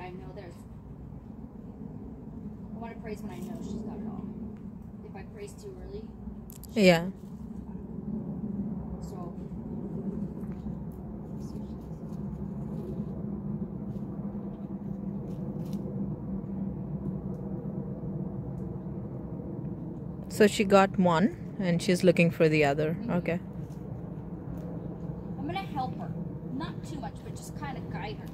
I know there's. I want to praise when I know she's got it all. If I praise too early, Yeah. so. So she got one and she's looking for the other. Mm-hmm. Okay. I'm gonna help her. Not too much, but just kind of guide her.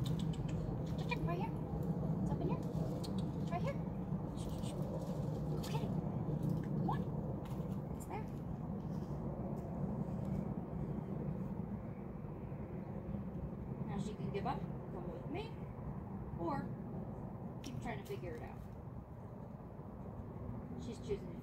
She can give up, come with me, or keep trying to figure it out. She's choosing